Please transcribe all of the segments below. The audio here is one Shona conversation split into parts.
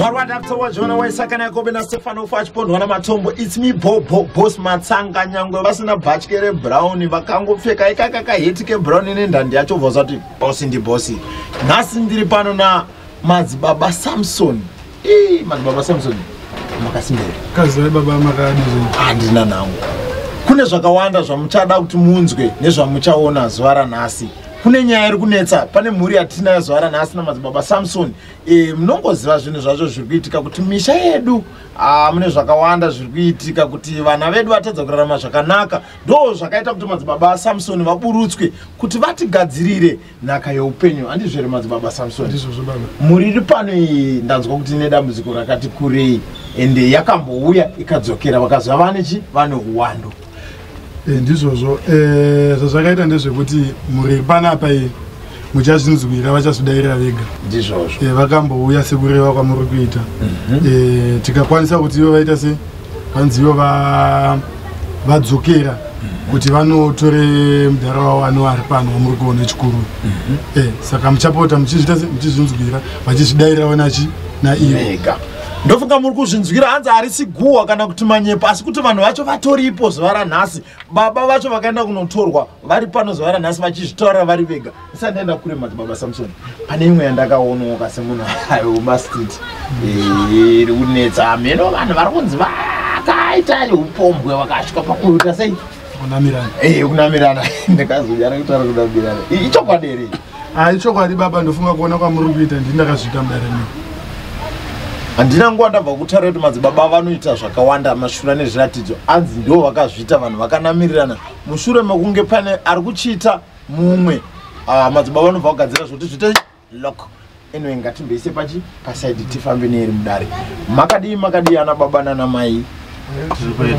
marwanda wajona waisakana yakobe nastefano ufa achipondwa namatombo its me bobo bos matsanga nyangwe vasina bhatye rebrown vakangopfeka ikaka kaheti kebrown nendandi yacho bvosa kuti bosi ndibosi nhasi ndiri pano namadzibaba samson. I madzibaba samson makasimberi kazai baba makadizve handina nhango. Kune zvakawanda zvamuchada kuti munzwe nezvamuchaona zuva ranhasi kune nyaya iri kunetsa. Pane mhuri yatinayo zuva ranhasi namadzibaba samson e, munongoziva zvinhu zvacho zviri kuitika kuti misha yedu mune zvakawanda zviri kuitika kuti vana vedu vatadza kurarama zvakanaka. Ndo zvakaita kuti madzibaba asamsoni vaburutswe kuti vatigadzirire nhaka yeupenyu handizvere madzibaba samsoni ndizvozvo baba muri iri pano iyi ndanzwa kuti ine dambudziko rakati kurei ende yakambouya ikadzokera. Vakazva vanechi vane uwandu ndizvozvo. Eh, zvazvakaita ndezvekuti muri panapa iyi muchazvinzwira vachazvidairira vega. Ndizvozvo. Eh, vakambouya sekureva kwamuri kuita. Eh, tikakwanisa kuti ivo vaita se vanzivo va- vadzokera kuti vanotore mudhara wavo ano ari pano wamuri kuona chikuru. Eh, saka muchapota muchizvita se muchizvinzwira vachizvidairirawo nachi naivo ndofunga muri kuzvinzwira hanzi harisi guhwa kana kuti manyepo asi kuti vanhu vacho vatoripo zuva ranhasi. Baba vacho vakaenda kunotorwa vari pano zuva ranhasi vachizvitaurira vari vega. Isati ndaenda kure madzibaba samsoni pane imwe yandakaonawo kasemunhu ayomastiti iri kunetsa. Meno vanhu vari kunzi vakaita upombwe vakasvika pakuita sei? Kunamirana. Eh, kunamirana. Ndakazoya rekutaura kunamirana. Ichokwadi here hai chokwadi baba ndofunga kuona kwamuri kuita. Ndindakasvika mudarani handina nguva ndabva kutaura kuti madzibaba vanoita zvakawanda mashure nezviratidzo. Anzi ndo vakazviita vanhu vakanamirirana mushure mekunge pane ari kuchiita mumwe. Ah, madzibaba anobva kugadzira zvokuti zviite lok anyway ngatimbeise pachi pasaidi tifambe neeri mudare. Makadii makadii ana baba nana mai?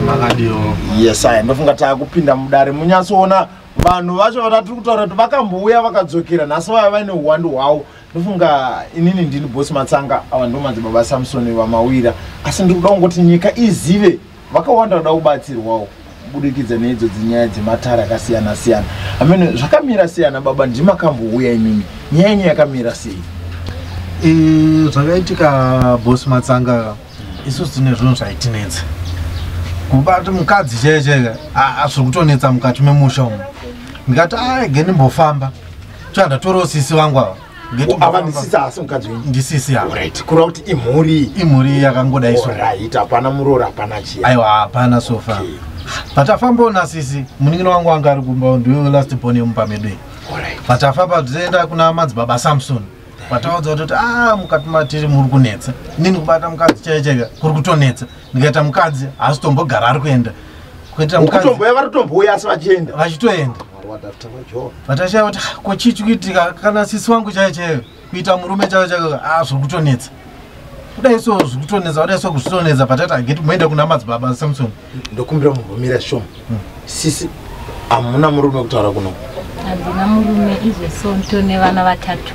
Makadiwo yes aya ndofunga taakupinda mudare. Munyatsoona vanhu vacho vana tiri kutaura kuti vakambouya vakadzokera nhasi vaya vaine uwandu hwavo. Ndofunga inini ndini bosi matsanga ava ndo madzibaba samsoni vamawira. Asi ndiri kuda kungoti nyika izive vakawanda kuda kubatsirwawo kubudikidza neidzo dzinyaya dzematare akasiyana siyana amene zvakamira siyana baba ndimakambouya imimi nyaya yenyu yakamira sei? Zvakaitika bosi matsanga isusu tine zvinhu zvaitinetsa. Kubati mukadzi chaicheka zviri kutonetsa mukati memusha umu ndikati aege ndimbofamba cha ndatorawo sisi vangu ava ava ndisisa asi mukadzi wenyu ndisisi right kureva kuti imhuri. Imhuri yakangoda iso right hapana muroro hapana chiya. Aiwa hapana sofa. Okay. patafambawo nasisi munin'ina wangu wanga ari kumba ndiwe last born yemupa medu iyi patafamba tienda kuna madzibaba samson. Pataudza kuti a mukati matiri muri kunetsa. Inini kubata mukadzi chaicheka kuri kutonetsa. Ndikaita mukadzi haasi tombogara ari kuenda. Kuitira mukadzi ukutomboya vari kutombouya asi vachienda. Vachitoenda patashaya kuti "Ah, ko chii chikuitika kana sisi wangu chaiyo chaiyo kuita murume chaiyo chaiyo a zviri kutonetsa. Kudai so zviri kutonetsa kudai so kuzvitonetsa patati ageti moenda kuna madzibaba samson ndokumbira mumbomira shoma. Sisi hamuna murume kutaura kuno. Handina murume izveso nditone vana vatatu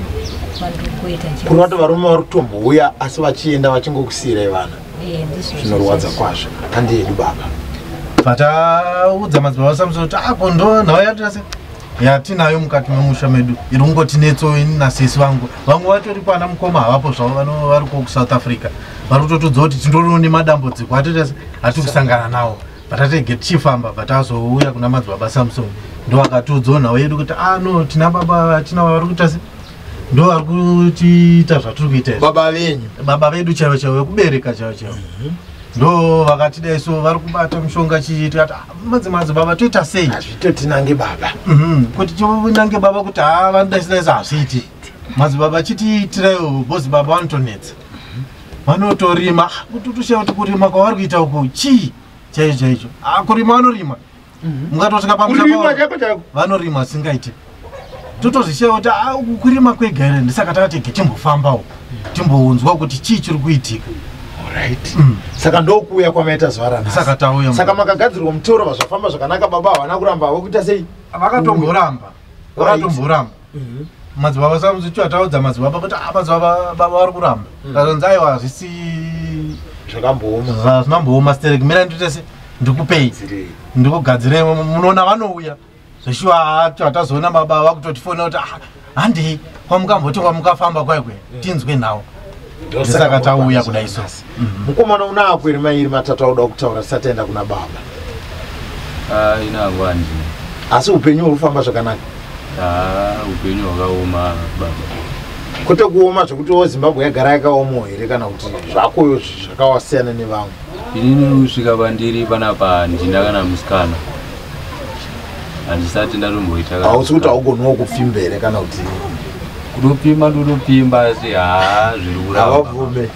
vandiri kuita kuri vato varume vari kutombouya asi vachienda vachingokusiyirai vana? Zvinorwadza kwazvo. Handihedu baba pataudza madzibaba samson kuti ako ndo nhau yatase yatinayo mukati memusha medu iri kungotinetso ini nasisi vangu. Vamwe vatori kwana mukoma havapo zvavo vano vari ko kusouth africa. Vari kutotudza kuti tindoriwo nemadambudziko atitase hati kusangana nawo patatege tichifamba patazouya kuna madzibaba samson ndo akatiudzawo nhau yedu kuti a no tina baba tinavo vari kutase ndo vari kutiita zvatiri kuita baba venyu. Baba vedu chaivo chaivo vekubereka chaivo chaivo ndo vakatidai so vari kubata mushonga chiitikati madzimadzi baba toita sei? Hazvitotinange baba. Mhm, kuti tionange baba kuti ha vanodaisidaisa hazviiti madzibaba chitiitiraiwo bhozi baba vanotonetsa. Vanotorima kuti toshaia kuti kurima kwavari kuita uku chii? Chaicho chaicho. Ah, kurima vanorima. Mungatosvika kurima pamusha chako chako. Vanorima singaite totozvishaia kuti "Ah, uku kurima kwega here? Ndisaka takatege timbofambawo timbounzwa kuti chii chiri kuitika right. Mm. saka ndokuuya kwamaita zuva ranhasi saka tauya saka makagadzirwa mutoro vazvafamba zvakanaka baba havana kuramba vokuita sei? Vakatomboramba. Vakatomboramba. Madzibaba samuzicho ataudza madzibaba kuti "Ah, madzibaba baba vari kuramba. Kazonzi aiwa hazvisi zvakambooma zvazvinambooma stereki mira nditese ndikupei. Dzirei? Ndikugadzirei. Munoona vanouya. Zveshuwa hatazoona baba vakutoti fonera kuti "Ah, handei kwamukamboti kwamukafamba kwaikwe tinzwe nhau ndosaka tauya kudai so mukomana una akweri mairi matatu auda kutaura tisati aenda kuna baba. Ah, inangu hanji asi upenyu huri kufamba zvakanaka Ah, upenyu hwakaoma baba. Kwete kuoma zvekuti zimbabwe yagara yakaomawo here kana kuti. Zvakoyo zvakawasiyana nevamwe inini kusvika pandiri panapa ndina kana musikana. Handisati ndatomboita hausi kuti haugoniwo kupfimba here kana kuti kutopimba ndotopimba asi ha zviri havabvumi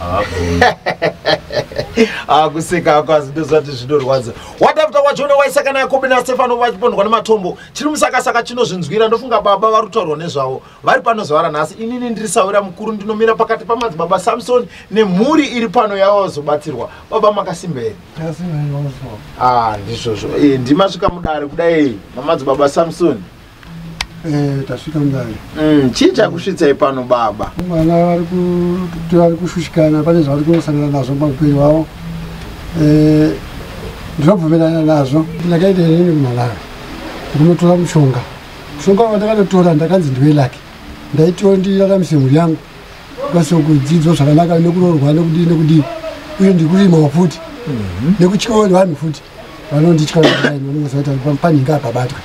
akuseka ako asi ndozvati zvinorwadza. Wadafta wachona waisakana yakobe nastefano vachipondwa nematombo? Chiri musakasaka chinozvinzwira? Ndofunga baba vari kutaurwa nezvavo vari pano zuva ranhasi inini ndiri saura mukuru ndinomira pakati pamadzibaba samsoni nemhuri iri pano yavazobatsirwa. Baba makasimba here ah ndizvozvo. Eh, ndimasvika mudare kudai. Mamadzibaba samsoni tasvika mudare Mm, chii chakusvitsai pano baba. Vana vari kushushikana pane zvavari kunosangana nazvo paupenyu hwavo Eh, ndinobvumirana nazvo. Ndakaita inini kumhalara ndikunotora mushonga. Mushonga wandakanotora ndakanzi ndiwe laki ndaitiwo ndiraramise mhuri yangu. Kwasiwo kudzidzo zvakanaka nekuroorwa nekudii nekudii uye ndikurimawo futi. Nekutyawo nevanhu futi. Vanonditya vanongoziva kuti panhinga akabatwa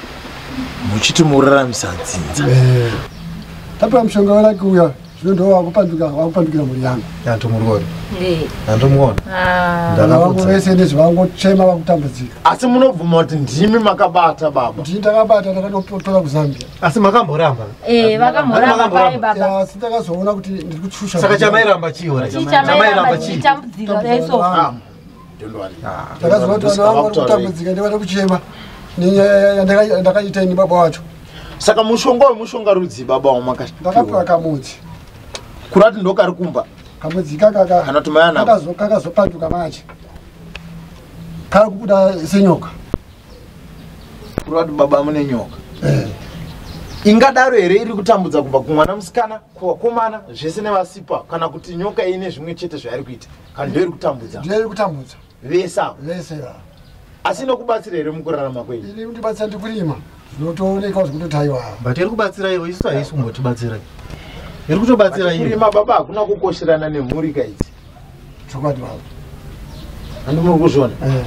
muchiti muraramisa dzinza Eh, tapiwa mushonga walaki uya zvino ndo wakupandukira mhuri yangu. Antomuriona Eh, antomuona ah, vana vangu vese ndezvavangochema vakutambudzika. Asi munobvuma kuti ndimi makabata baba. Kuti ndakabata ndakatotora kuzambia. Asi makamboramba. Eh, asi ndakazoona kuti ndiri kushusha saka chamairamba chiiona chichamairamba chichitambudzika daiso Ah, ndakazoona kuti vana vangu vari kutambudzika ndivada kuchema nenyaya yandakaita ini baba wacho. Saka mushonga wemushonga rudzi baba ndakapiwa wamakapiwa kamudzi. Kurati ndokari kumba? Kamudzi Kana kuti mayana- kakazopanduka mache kari kubuda senyoka. Kurati baba mune nyoka. Eh, ingadaro here iri kutambudza kubva kumwana musikana kuvakomana zvese nevasipa? Kana kuti nyoka ine zvimwe chete zvairi kuita? Kana ndo iri kutambudza? Ndiyo iri kutambudza. Vese avo vese va asi inokubatsira here mukurarama kwenyu? Iri kundibatsira ndikurima zvinotoonekawo zvekuti haiwa but iri kubatsira iwo isu haisi kumbotibatsira iri kutobatsira kurima baba hakuna kukosherana nemhuri kaidzi chokwadi vavo handi muri kuzviona? Eh.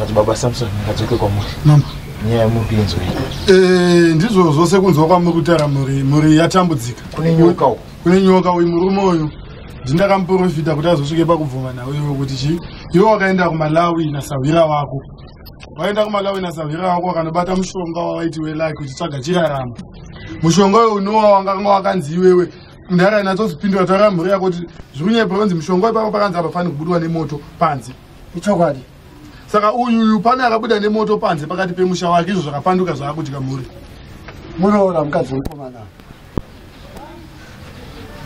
kuti baba samson ngadzoke kwamuri. Mama. Nyaya yemuri kuinzwa iyi Eh, ndizvo zvose kunzwa kwamuri kutaura muri muri yatambudzika. Kune nyoka kune nyoka uyu murume uyu ndindakamuprofita kuti azosvike pakubvuma nawe iwe kuti chi iwe wakaenda kumalawi nasahwira wako. Waenda kumalawi nasahwira wako wakanobata mushonga wawaiti welaki uchitsvaga chirarama. Mushonga uyu unowa wanganga wakanzi iwewe ndara inatsozipindura taura mhuri yako kuti zvikunyepa kunzi mushonga ipapo pakanzi hapafani kubudwa nemoto panze. Ichokwadi. Saka uyu uyu pane akabuda nemoto panze pakati pemusha wake izvo zvakapanduka zvaakudya mhuri. Munoona mukadzi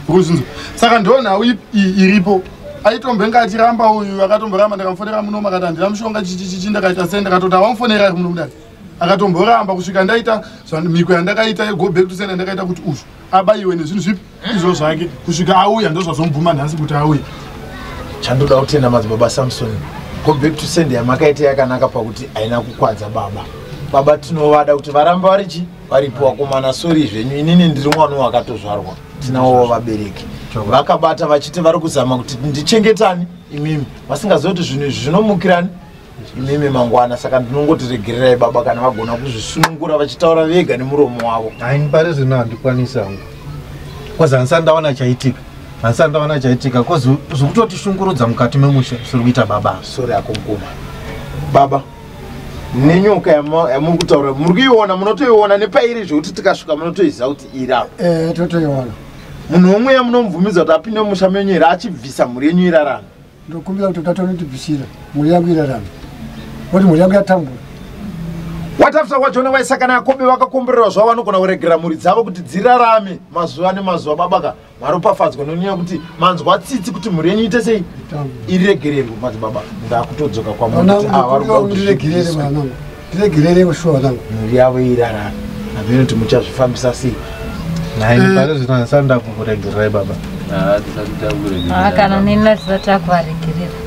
ukuzvinzwa saka ndo nhau i- i- iripo aitombenge achiramba uyu akatomboramba ndakamufonera muno makati handina mushonga chichichichi ndakaita sei? Ndakatoti avamufonera muno mudari akatomboramba kusvika ndaita mhiko yandakaita yego back to sender ndakaita kuti uzvo abayiwe nezvinhu zvipi? Izvo zvake. Kusvika auya ndozvazomubvuma nhasi kuti auya chandoda kutenda madzibaba samson. Go back to send yamakaita yakanaka pakuti haina kukwadza baba. Baba tinovada kuti varambe vari chi? Varipo vakomana sori zvenyu inini ndiri mwana wakatozvarwa tinawo vabereki. Vakabata vachiti vari kuzama kuti ndichengetani imimi. Vasingazivi kuti zvinhu izvi zvinomukirani imimi mangwana. Saka ndinongoti regererai baba kana vagona kuzvisunungura vachitaura vega nemuromo wavo. Haini pari zvino handikwanisi hangu. Kozi handisati ndaona chaitika. Handisati ndaona chaitika. Kozi zvokutotishungurudza mukati memusha zviri kuita baba. Sori ako mukoma baba nenyoka yamuri kutaura muri kuiona munotoiona nepairi zvokuti tikasvika munotoiziva kuti iri apa Eh, totoiona munhu omwe yamunomubvumidza kuti apinde mumusha menyu here achibvisa mhuri yenyu irarame. Ndokumbira kuti tatonotibvisira mhuri yangu irarame. Kuti mhuri yangu yatambura. Watafisa wachona vaisakana yakobe vakakombererwa zvavo vanogona kuregera mhuri dzavo kuti dzirarame mazuva nemazuva. Babaka maropafadzwa nonyaya kuti manzwa tsitsi kuti mhuri yenyu ite sei? Iregererwe ndakutodzoka kuda kuti ndiregerere zvibviswe. vanangu ndiregerere shuwa vanangu mhuri yavo irarame. Havino kuti muchazvifambisa sei pari zvino handisati ndakukuregererai baba Ah, tisati takuregerera. Ah, kana neni hatisati takuvaregerera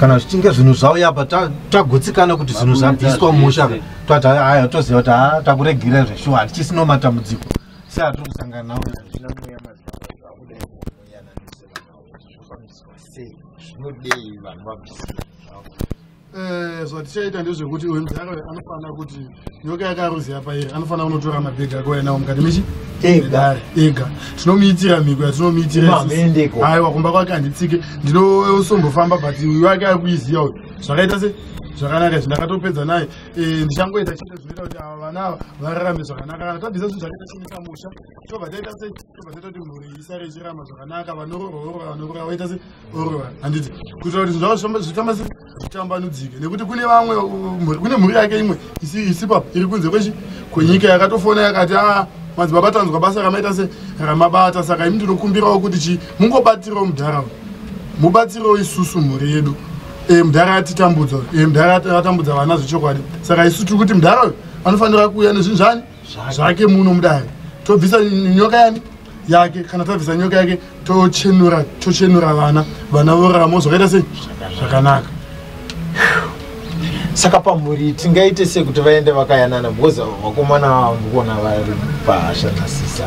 kana zvichinge zvinhu zvauya apa ta- tagutsikana kuti zvinhu zvabviswa mumusha twati haya toziva kuti ha takuregerai zveshuwa hatichisino matambudziko se hatiri kusangana nawo zvofambiswa sei zvinodei vanhu vabvisira zvavo Eh, zvatichaita ndezvekuti uyu uyu anofanira kuti nyoka yakaruziya pairi anofanira kunotora mabhegi ako ainawo mukati mechi. Dare, ega. Tinomuitira mhiko yatinomuitira Mamendeko. aiwa kumba kwake handitsike ndinosombofamba but uyu wake akuiziya uyu. Zvakaita se zvakanaka izvi ndakatopedza naye. Eh, ndichangoita chete zvinoita kuti ava vana ava vararame zvakanaka. Kana tabvisa zvinhu zvakaita chinisa musha tobva taita sei tobva taita kuti mhuri isare ichirama zvakanaka vanororwa vorora vanorora vaita se vorora handiti kuitira kuti zvinhu zvavo zvitamba se zvitambanudzike. Nekuti kune vamwe kune mhuri yake imwe isi isipa iri kunze kwechi kwenyika yakatofona yakati a madzibaba tanzwa basa ramaita se ramabata. Saka imi ndinokumbirawo kuti chi mungobatsirawo mudharaunda mubatsirewo isusu mhuri yedu mudhara atitambudza Eh, mudhara atambudza vana zvechokwadi. Saka isu tiri kuti mudhara uyu anofanira kuuya nezvinhu zvani zvake muno mudare. Tobvisa nyoka yani? Yake kana tabvisa nyoka yake tochenura tochenura vana vana voraramo zvakaita sei? Zvakanaka. Saka pamhuri tingaite sekuti vaende vakayanana? Because vakomana vangu kuona vari pahasha nasisa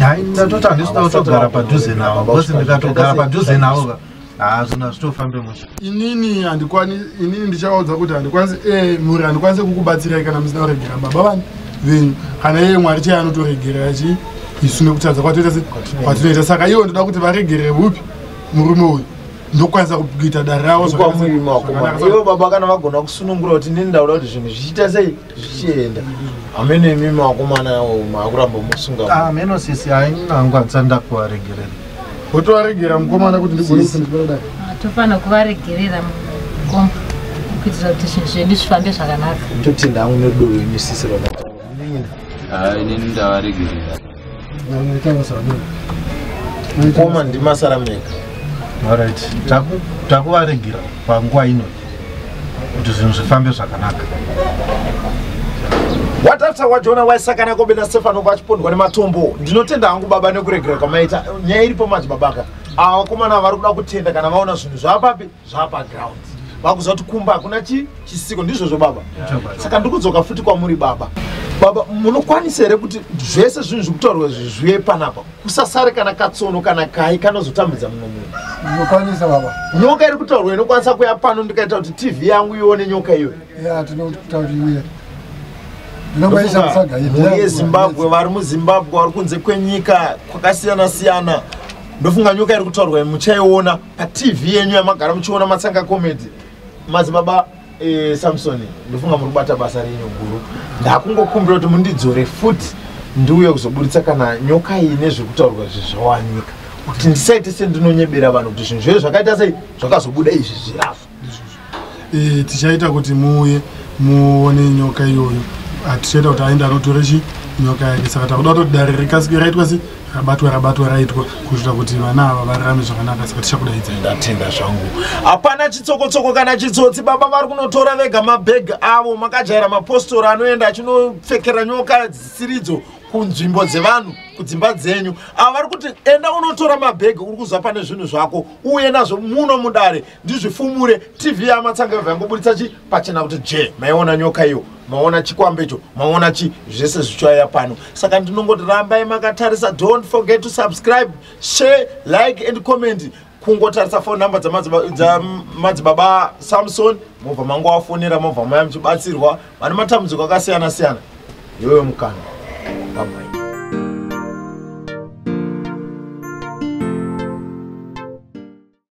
hai ndatoti handisina kutogara padhuze navo. bcause ndikatogara padhuze navo ha zvinhu hazvitofambe musha. Inini handikwani inini ndichavaudza kuti handikwanisi eh, mhuri handikwanisi kukubatsirai kana musina kuregera. Baba vani venyu kana iye mwari chai anotoregerera chi isu nekutadza kwatoita se kwatinoita saka ivo ndoda kuti varegerere upi murume uyu? Ndokwanisa kuita dare ravo ivo baba kana vagona kusunungura kuti ndini ndauda kuti zvinhu zvichiita sei zvichienda. Hamene imi makomana maakuramba musunga. Ah, menosisi hainangwanisa ndakuvaregerera wotovaregera mukomana kuti ndigone kupindura dare tofanira kuvaregerera mukomba kuitira kuti zvinhu zvedu zvifambe zvakanaka. Totenda hangu nedodo imisisiro nini hai inini ndavaregerera. Mukoma ndimasara mega. Alright Taku- takuvaregera panguva ino kuti zvinhu zvifambe zvakanaka what after wajona waisakana kobe nastefano vachipondwa nematombo ndinotenda hangu baba nekuregera kwamaita nyaya iripo madzibabaka ava vakomana vari kuda kutenda kana vaona zvinhu zvaapapi zvaapaground vakuziva kuti kumba hakuna chi chisiko ndizvozvo baba. Saka ndikudzoka futi kwamuri baba. Baba munokwanisa here kuti zvese zvinhu zviri kutaurwa izvi zvive panapa? Kusasare kana katsono kana kai kanozotambudza mumwe munhu. Ndinokwanisa baba. Nyoka iri kutaurwa inokwanisa kuya pano ndikaita kuti tv yangu ione nyoka iyoyo. Ya tinokuta kuti iuye ndinongoisa musaga mhuri yezimbabwe vari muzimbabwe vari kunze kwenyika kwakasiyana siyana ndofunga nyoka iri kutaurwa muchaiona patv yenyu yamagara muchiona matsanga comedy. Madzibaba e, samsoni ndofunga muri kubata basa renyu guru. Ndakungokumbira kuti mundidzore futi ndiuye kuzoburitsa kana nyoka iyi nezvekutaurwa zvezvawanika kuti ndisaite sendinonyebera vanhu kuti zvinhu zvedu zvakaita sei zvakazobuda izvi zvirazvo tichaita kuti muuye muone nyoka iyoyo Ah, tichaita kuti aende anotore chi nyoka yake. Saka takuda kuti dare rikasike raitwa se rabatwa rabatwa raitwa kusvika kuti vana ava vararame zvakanaka. Saka tichakudaidzai ndatenda zvangu. Hapana chitsokotsoko kana chitsotsi. Baba vari kunotora vega mabhegi avo makajaira mapostori anoenda achinopfekera nyoka dzisiridzo kunzvimbo dzevanhu kudzimba dzenyu. Ava vari kuti enda unotora mabhegi uri kuzwa pane zvinhu zvako uye nazvo muno mudare ndizvifumure tv yamatsanga yobva yangoburitsa chi? Pachena kuti je maiona nyoka iyo maona chikwambecho maona chi zvese zvichauya pano. Saka ndinongoti rambai makatarisa don't forget to subscribe share like and comment. Kungotarisa foni namba dzamadzibaba samson mobva mangu wafonera mobva maya muchibatsirwa. Vane matambudziko akasiyana siyana iyoyo mukana. Bye